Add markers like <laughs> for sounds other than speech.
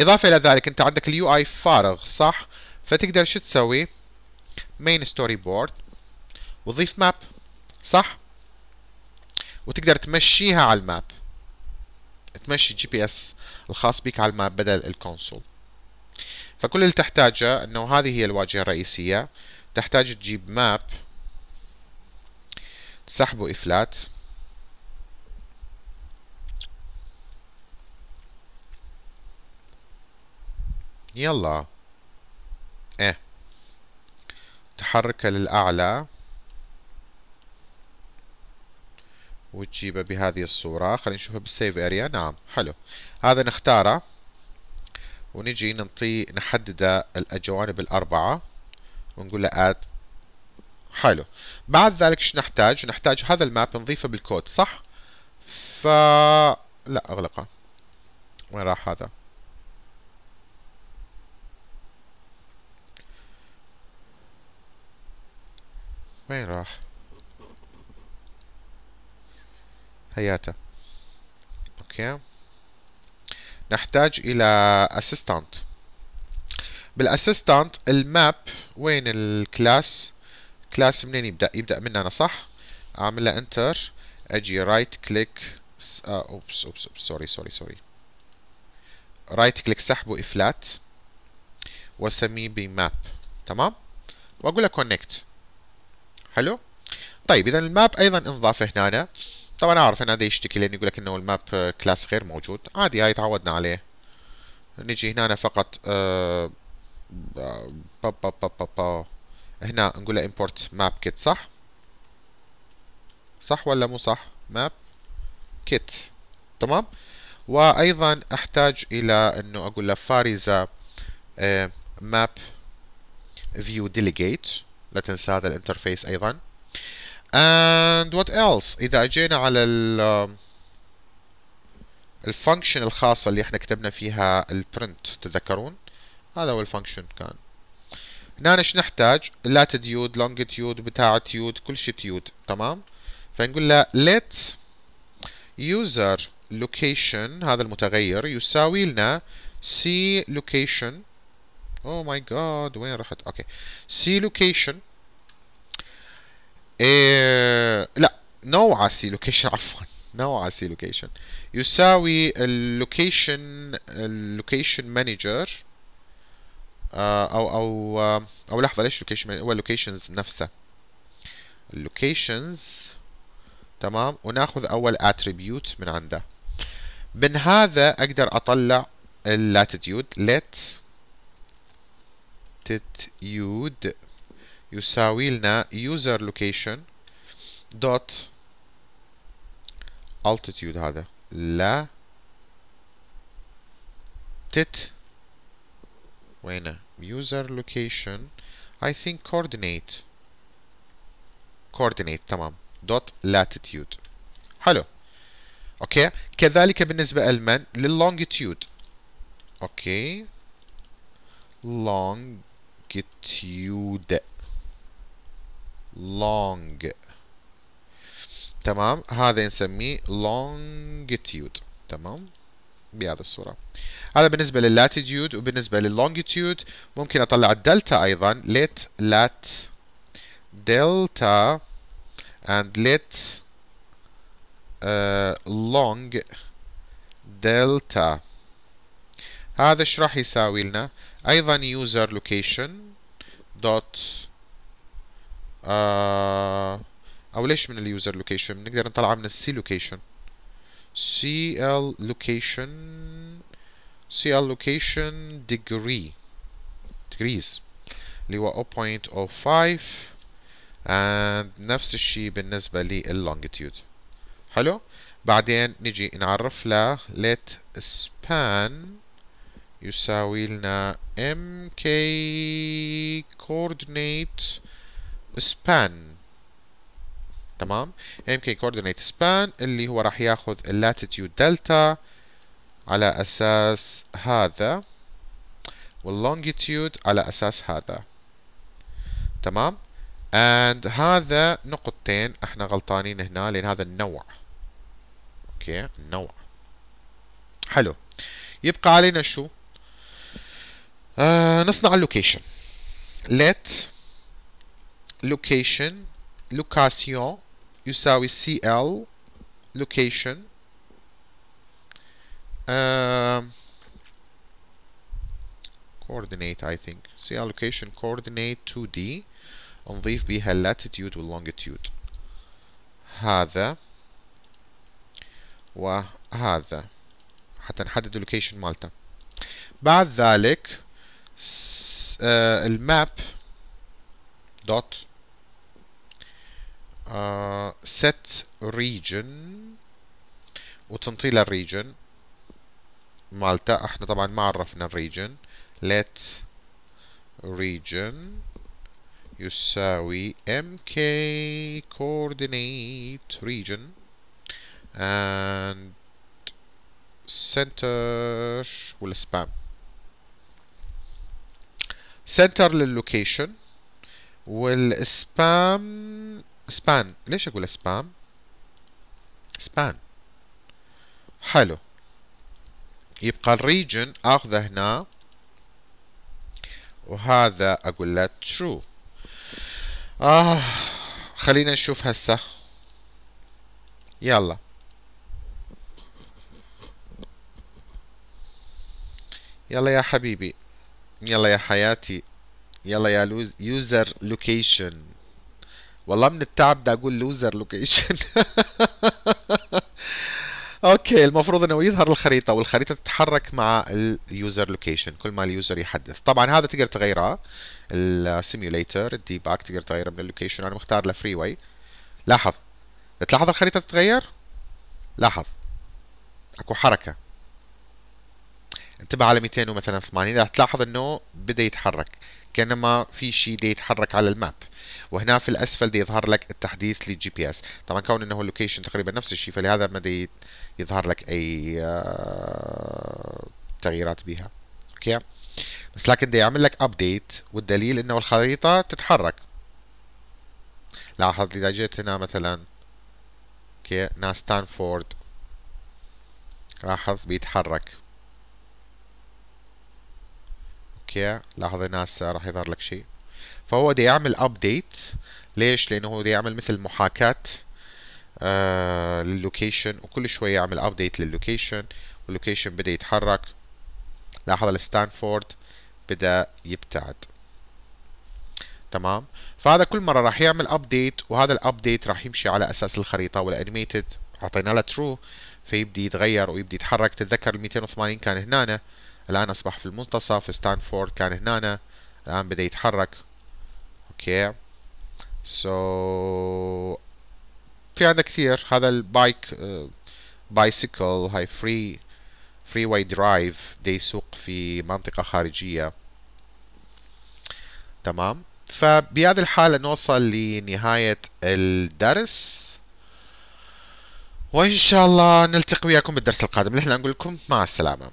إضافة إلى ذلك أنت عندك ال UI فارغ صح؟ فتقدر شو تسوي؟ main storyboard وتضيف map صح؟ وتقدر تمشيها على ال map. تمشي GPS الخاص بك على ال map بدل ال console. فكل اللي تحتاجه إنه هذه هي الواجهة الرئيسية تحتاج تجيب map تسحبه إفلات. يلا. إيه. تحركها للأعلى. وتجيبها بهذه الصورة. خلينا نشوفها بال safe area نعم حلو. هذا نختاره. ونجي نعطيه نحدد الجوانب الأربعة. ونقول له add حلو. بعد ذلك إيش نحتاج؟ نحتاج هذا ال map نضيفه بالكود صح؟ ف لا أغلقه. وين راح هذا؟ وين راح؟ هياته. okay. نحتاج إلى assistant بال assistant ال map وين ال class؟ class منين يبدأ؟ يبدأ من هنا صح؟ أعمل له enter أجي right click oops oops sorry sorry sorry right click سحبه افلات وأسميه ب map. تمام؟ وأقول له connect حلو؟ طيب إذا ال map أيضا انضاف هنا. طبعا أعرف إن هذا يشتكي لأن يقول لك إنه ال map class غير موجود. عادي هاي تعودنا عليه. نجي هنا فقط آه با با با با با. هنا نقول له import map kit صح؟ صح ولا مو صح؟ map kit. تمام؟ وأيضا أحتاج إلى إنه أقول له فارزة آه map view delegate. لا تنسى هذا ال interface أيضا. And what else? إذا أجينا على ال ال function الخاصة اللي إحنا كتبنا فيها ال print تتذكرون؟ هذا هو ال function كان. هنا إيش نحتاج؟ latitude longitude بتاع tude كل شيء tude تمام؟ فنقول له let user location هذا المتغير يساوي لنا c location. Oh my god وين رحت؟ okay. C location إيه لا نوع CLLocation عفوا نوع CLLocation يساوي ال location ال location manager أو أو أو لحظة ليش location هو ال locations نفسه. ال locations تمام؟ وناخذ أول attribute من عنده. من هذا أقدر أطلع ال latitude let latitude يساوي لنا user location dot altitude هذا lat وين user location I think coordinate coordinate تمام dot latitude حلو okay كذلك بالنسبة لمن لل longitude okay longitude long. تمام؟ هذا نسميه longitude. تمام؟ بهذه الصورة. هذا بالنسبة لل latitude وبالنسبة لل longitude ممكن أطلع الدلتا أيضا. Let lat delta and let uh, long delta. هذا إيش راح يساوي لنا؟ أيضا user location dot آه أو ليش من ال user location نقدر نطلعها من ال c location CL location CL location degree degrees. اللي هو 0.05 and نفس الشيء بالنسبة لل longitude حلو؟ بعدين نجي نعرف له let span يساوي لنا mk coordinate span. تمام؟ Mk coordinate span اللي هو راح ياخذ ال latitude delta على أساس هذا وال longitude على أساس هذا. تمام؟ and هذا نقطتين إحنا غلطانين هنا لأن هذا النوع. أوكي؟ النوع. حلو. يبقى علينا شو؟ آه نصنع اللوكيشن let location location يساوي cl location uh, coordinate I think cl location coordinate 2d نضيف بيها latitude والlongitude هذا وهذا حتى نحدد اللوكيشن مالته بعد ذلك آه الماب دوت آه set region وتنطي له ال region مالته إحنا طبعا ما عرفنا ال region. Let region يساوي mk coordinate region and center وال spam center لل location وال spam span. ليش أقول spam؟ span. حلو. يبقى ال region آخذه هنا. وهذا أقول له true. آه خلينا نشوف هسه. يلا. يلا يا حبيبي. يلا يا حياتي. يلا يا لوز user location والله من التعب بدي أقول لوزر location <laughs> okay المفروض إنه يظهر الخريطة والخريطة تتحرك مع ال user location كل ما ال user يحدث. طبعا هذا تقدر تغيره. ال simulator ال debug تقدر تغيره من ال location أنا مختار له واي لاحظ. تلاحظ الخريطة تتغير لاحظ. أكو حركة. انتبه على 200 ومثلا 80 راح تلاحظ إنه بدأ يتحرك كأنما في شيء دي يتحرك على ال map. وهنا في الأسفل دي يظهر لك التحديث لل GPS طبعا كون إنه ال location تقريبا نفس الشيء فلهذا ما يظهر لك أي آه، تغييرات بها okay؟ بس لكن دي يعمل لك update والدليل إنه الخريطة تتحرك. لاحظ إذا جيت هنا مثلا okay؟ ناس ستانفورد لاحظ بيتحرك. okay لاحظ ناس راح يظهر لك شيء. فهو دي يعمل update ليش؟ لأنه هو دي يعمل مثل محاكاة آه للوكيشن وكل شوية يعمل update لل location وال location بدأ يتحرك. لاحظ الستانفورد بدأ يبتعد. تمام؟ فهذا كل مرة راح يعمل update وهذا ال update راح يمشي على أساس الخريطة وال animated أعطينا له true فيبدي يتغير ويبدي يتحرك. تتذكر ال 280 كان هنا الآن أصبح في المنتصف ستانفورد كان هنا الآن بدأ يتحرك. Okay. So so, في عندك كثير. هذا ال bike bicycle هاي free freeway drive دي يسوق في منطقة خارجية. تمام. فبهذه الحالة نوصل لنهاية الدرس. وإن شاء الله نلتقي وياكم بالدرس القادم. نحن نقول لكم مع السلامة.